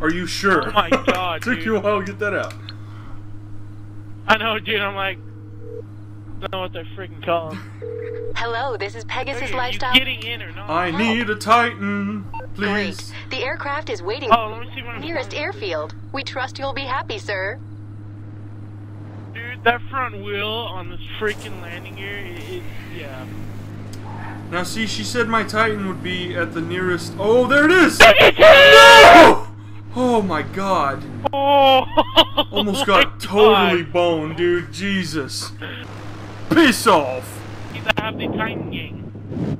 Are you sure? Oh my god, Took dude. you a while to get that out. I know, dude. I'm like, I don't know what they're freaking call them. Hello, this is Pegasus Are you Lifestyle. getting in or not? I need a Titan, please. Great. The aircraft is waiting Oh, let me see what I'm nearest airfield. We trust you'll be happy, sir. Dude, that front wheel on this freaking landing gear is, yeah. Now, see, she said my Titan would be at the nearest. Oh, there it is! Oh my god. Oh, Almost oh got totally God. boned, dude. Jesus. Piss off. He's a happy Titan gang.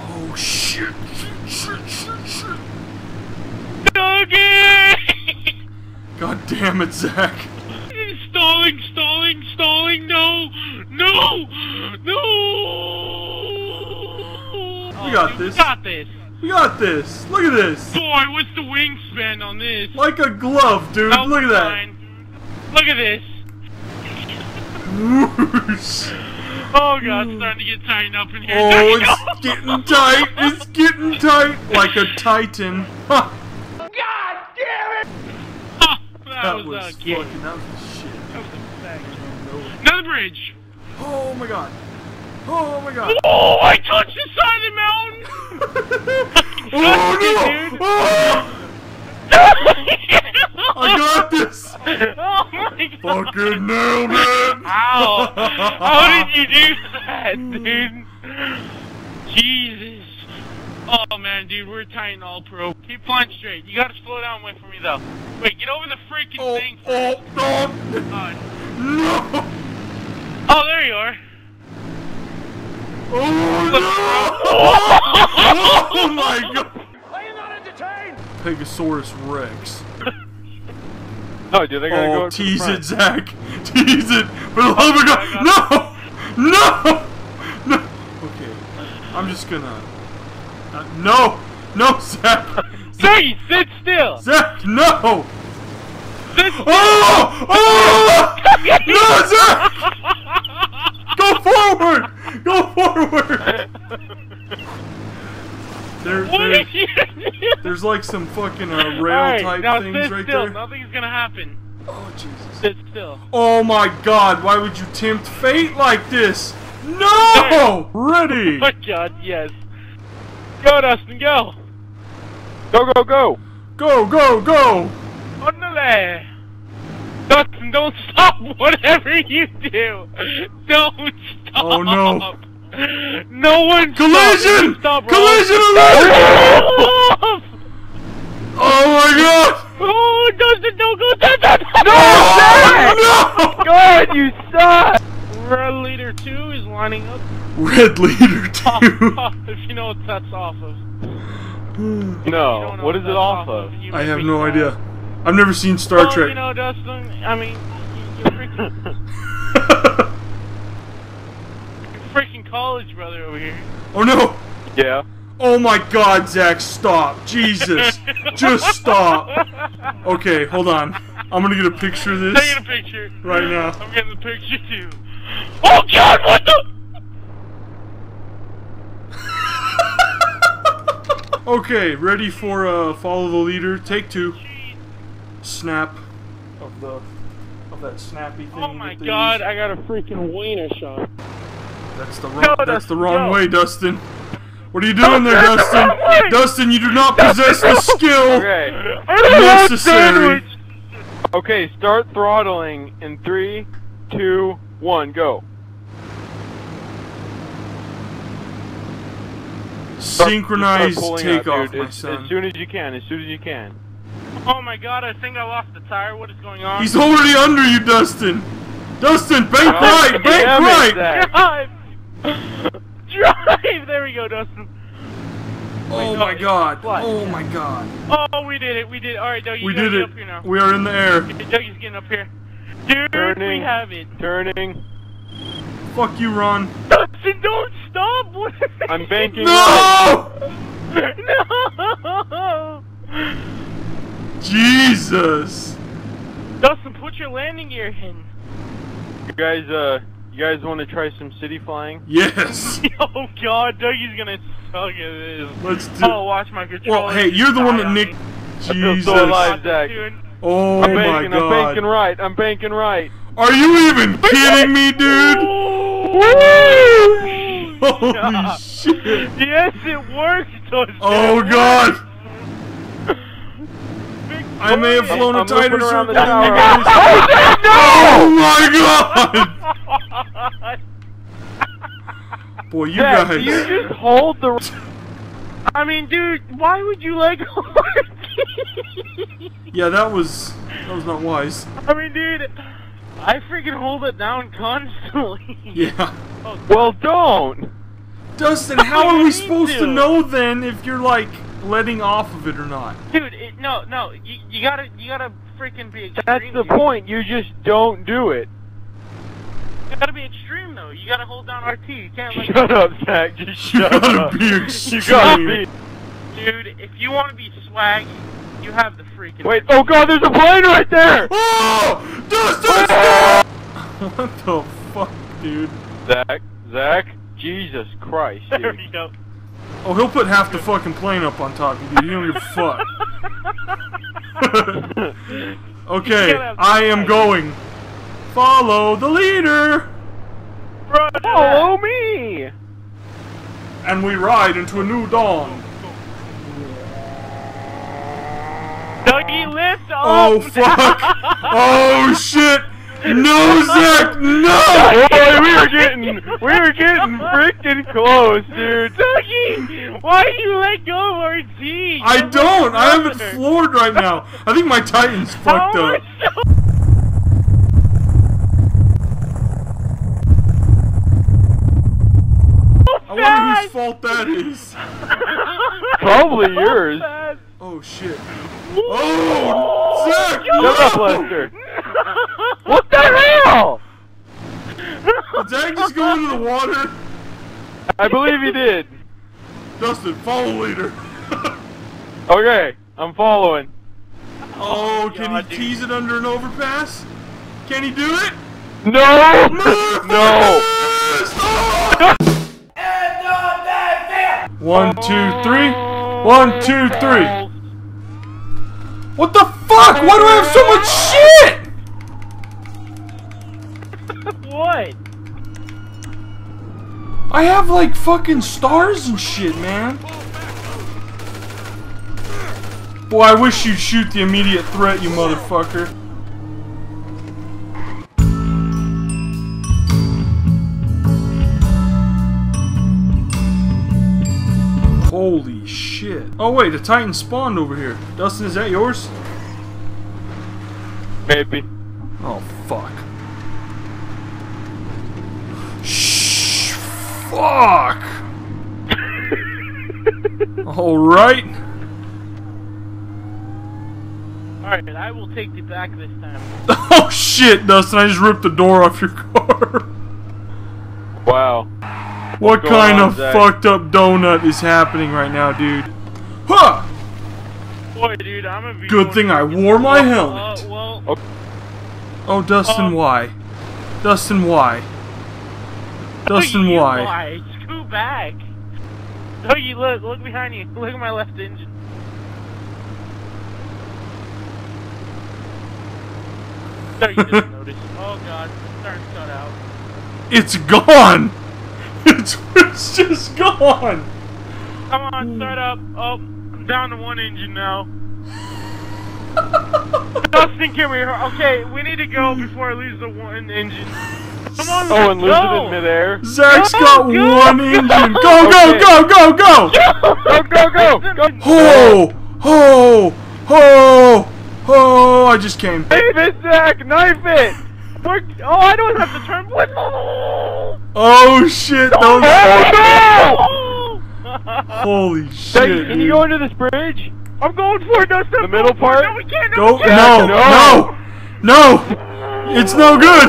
Oh shit. Shit, shit, shit. Doggy! God damn it, Zach. stalling, stalling, stalling. No, no, no. We got this. We got this. We got this. Look at this. Boy, what's the wingspan on this? Like a glove, dude. Oh, Look at that. fine. Look at this. Whoosh. Oh god, it's starting to get tightened up in here. Oh, it's getting tight. It's getting tight. Like a titan. Ha. Ha, that, That was, was fucking. gay. That was shit. That was. Another bridge. Oh my god. Oh my god. Oh, I touched the side of the mountain. oh Dude. no! Oh, I got this. Oh my god. Fucking nailed it. Ow! How did you do that, dude? Jesus. Oh man, dude, we're tying all pro. Keep flying straight. You gotta slow down, wait for me though. Wait, get over the freaking Oh, thing. oh, oh, Uh, no! oh, there you are. Oh no! Oh my god! Are you not entertained? Pegasaurus Rex. No, dude, they gotta go Oh, up to the tease it, Zach. Tease it. For the love of God. No! No! No! Okay. I'm just gonna. Uh, no! No, Zach! Hey, sit still. Zach, no! Sit still. Oh! Oh! No, Zach! Go forward! Go forward! There, there, did you do? there's like some fucking uh, rail Alright, type now things sit right still. there. Nothing's gonna happen. Oh, Jesus. Sit still. Oh my god, why would you tempt fate like this? No! Ready! Oh my god, yes. Go, Dustin, go. Go, go, go! Go, go, go! Ondale. Dustin, don't stop whatever you do. Don't stop. Oh, oh, no. No one Collision! Stop. Collision alert! Oh my god! Oh, Dustin, don't go. Dustin, No! No! God, you suck! Red leader two is lining up. Red leader 2. if you know what that's off of. No, know what is it that's off of? you I have no sad. idea. I've never seen Star oh, Well, Trek. you know, Dustin. I mean, you- you're freaking college brother over here. oh no! Yeah. Oh my god, Zach, stop. Jesus. Just stop. Okay, hold on. I'm gonna get a picture of this Taking a picture. right now. I'm getting the picture too. Oh God! What the? Okay, ready for uh, follow the leader. Take two. Snap of the of that snappy thing. Oh my God! use. I got a freaking wiener shot. That's the wrong. No, that's the wrong no. way, Dustin. What are you doing there, that's the Dustin? Dustin, you do not possess the skill Okay. I don't want necessary. sandwich. Okay, start throttling in three, two, one, go. Start- Synchronized start pulling out, takeoff, dude, my as, son. As soon as you can, as soon as you can. Oh my God! I think I lost the tire. What is going on? He's already under you, Dustin. Dustin, bank Oh, right, bank damn it, right. Zach. Drive! Drive! There we go, Dustin. Oh no, my it's God. flat. Oh my God. Oh, we did it. We did it. All right, Doug, we did it. up here now. We are in the air. Dougie's getting up here. Dude, we have it. Turning. Fuck you, Ron. Dustin, don't stop! What is I'm banking No! no! Jesus. Dustin, put your landing gear in. You guys, uh, You guys want to try some city flying? Yes. oh god, Dougie's gonna suck at this. Let's do. Oh, watch my controller. Well, hey, you're the one that nicked. Jesus. So alive. Zach. Dude, Oh I'm my banking, I'm banking right. I'm banking right. Are you even kidding me, dude? Holy Yeah. shit. Yes, it worked. Dustin. Oh It god. I may have flown a I'm tighter circle than you guys. Oh, oh my god. Boy, you Zach, guys. do you just hold the. I mean, dude, why would you let go? Yeah, that was that was not wise. I mean, dude, I freaking hold it down constantly. Yeah. Oh, Well, don't. Dustin, how are we supposed to to. know then if you're like letting off of it or not? dude, it, no, no, you, you gotta, you gotta freaking be extreme. That's the dude. point. You just don't do it. You gotta be extreme though. You gotta hold down RT. You can't let Shut up, Zach. Just You shut gotta up. be You gotta be. Dude, if you want to be swaggy, you have the freaking. Wait. Oh God, there's a plane right there. Oh! Dustin! Ah! stop! What the fuck, dude? Zach. Zach. Jesus Christ, There we go. Oh, he'll put half the fucking plane up on top of you. He don't give a fuck. okay, You gotta have I am swag. going. Follow the leader! Roger that. Follow me. And we ride into a new dawn. Dougie, lift up. Oh, fuck! Oh, shit! No, Zach! No! Boy, we were getting, we were getting freaking close, dude. Dougie, why do you let go of RT? I don't! I have it floored right now. I think my Titan's oh, fucked How up. am I so- I wonder whose fault that is. Probably yours. Oh, shit. Oh! Zach! Shut up, no! Lester. What the hell? Did Zach just go into the water? I believe he did. Dustin, follow leader. Okay, I'm following. Oh, oh can God, he dude. tease it under an overpass? Can he do it? No! Motherfuckers! No! Oh! One, two, three. One, two, three. What the fuck? Why do I have so much shit? what? I have like fucking stars and shit, man. Boy, I wish you'd shoot the immediate threat, you motherfucker. Holy shit. Oh wait, a Titan spawned over here. Dustin, is that yours? Maybe. Oh, fuck. Shh. Fuck. Alright. Alright, I will take you back this time. Oh shit, Dustin, I just ripped the door off your car. Wow. What kind on, of Zach? fucked up donut is happening right now, dude? Huh! Boy, dude, I'm gonna. Good thing I wore my Uh, helmet. well, Oh, Dustin, Um, why? Dustin, why? Dustin, you why? Why? Scoot back. Oh, you look, look behind you. Look at my left engine. Dougie doesn't notice. Oh god, starting to cut out. It's gone! It's, it's just gone! Come on, start up. Oh, I'm down to one engine now. Dustin, come here. Okay, we need to go before I lose the one engine. Come on, Oh, and lose go. it in midair. Zach's Go, got go, one go. engine! Go, go, Okay. go, go, go! Go, go, go! Go! Ho! Ho! Ho! Ho! I just came. Knife it, Zach! Knife it! We're, oh, I don't have to turn. What? Oh shit! Those. Oh, Holy no! shit! Zach, can you go dude. under this bridge? I'm going for it, Dustin. The middle part? No, we can't. No, Go! we can't. No! no. No! No! It's no good!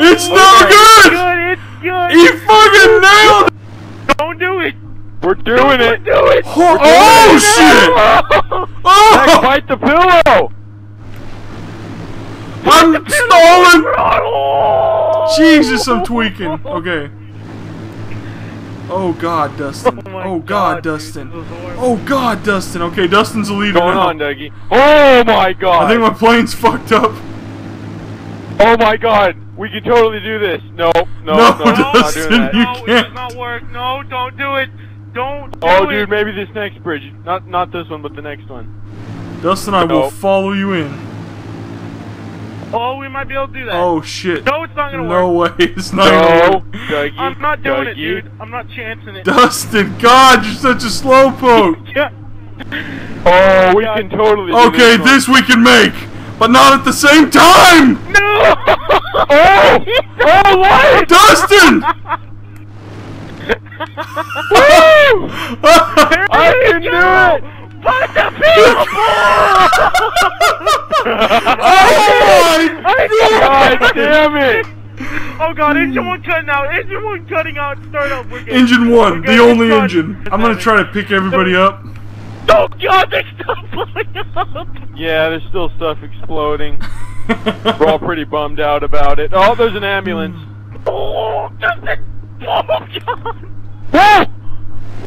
It's no good. It's good! good. It's good. He fucking nailed it! Don't do it. We're doing it! Do it. Oh, oh shit! Zach, Oh! bite the pillow! I'm stolen! Jesus, I'm tweaking. Okay. Oh God, Dustin. Oh Oh God, God, Dustin. this is horrible. Oh God, Dustin. Okay, Dustin's the leader What's going now. on, Dougie? Oh my god! I think my plane's fucked up. Oh my god! We can totally do this. No, no, No, no, not Dustin, that. you no, it does not work. No, don't do it. Don't do it. Oh, it. dude, maybe this next bridge. Not not this one, but the next one. Dustin, I will follow you in. Oh, we might be able to do that. Oh shit. No, it's not gonna No work. way. It's not No, gonna work. Dougie. I'm not doing it, dude. I'm not chancing it. Dustin, God, you're such a slowpoke. Yeah. Oh, we God. can totally. do Okay, one. this we can make, but not at the same time. No! Oh! Oh, what? Dustin! Woo! I can do it! Put the people! oh my God damn it! Oh god, engine one cutting out. Engine one cutting out. Start up. We're good. Engine We're one, the only It's done. engine. I'm gonna try to pick everybody up. Oh god, they stopped blowing up. Yeah, there's still stuff exploding. We're all pretty bummed out about it. Oh, there's an ambulance. Oh, Justin. Oh god.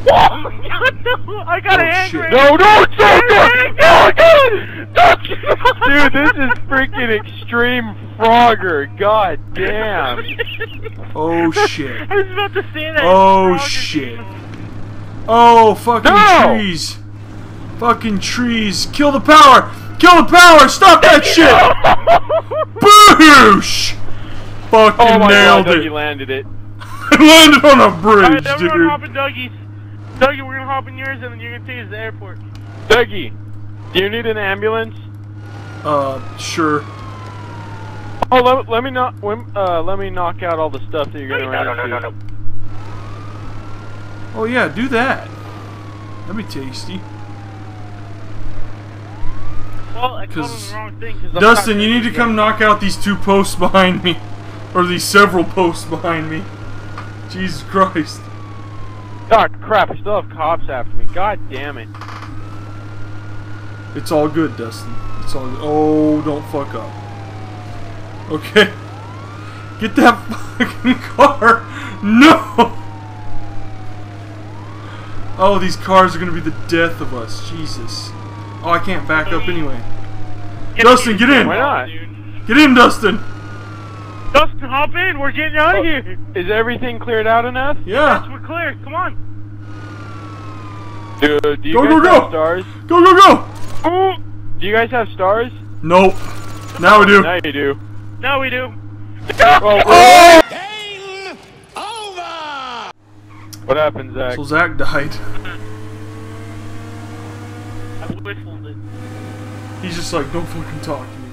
Whoa! Oh god, no. I got Oh, a hand shit. grenade. No, no, it's so good! Oh god. Dude, this is freaking extreme Frogger. God damn. Oh shit. I was about to say that. Oh Frog shit. Oh fucking No! trees. Fucking trees. Kill the power! Kill the power! Stop that shit! Boosh! Fucking Oh my nailed god, it. Dougie landed it. I landed on a bridge, Alright, then we're dude. In Dougie, we're gonna hop in yours and then you're gonna take us to the airport. Dougie, do you need an ambulance? Uh, sure. Oh, let, let me knock. Uh, let me knock out all the stuff that you're gonna No, run no, no, into. no, no. Oh yeah, do that. That'd be tasty. Well, I called him 'Cause- the wrong thing. 'cause I'm Dustin, you need to come get- knock out these two posts behind me. Or these several posts behind me. Jesus Christ. God, crap! I still have cops after me. God damn it! It's all good, Dustin. It's all good. Oh, don't fuck up. Okay. Get that fucking car. No! Oh, these cars are gonna be the death of us. Jesus. Oh, I can't back up anyway. Get Dustin, get in. Why not? Get in, Dustin! Dustin, hop in. We're getting out of Oh, here. Is everything cleared out enough? Yeah! We're clear. Come on. Dude, do you Go, guys go, go! have stars? Go, go, go! Do you guys have stars? Nope. Now we do. Now you do. now we do. Oh, Oh! What happened, Zach? So Zach died. I whistled it. He's just like, don't fucking talk to me.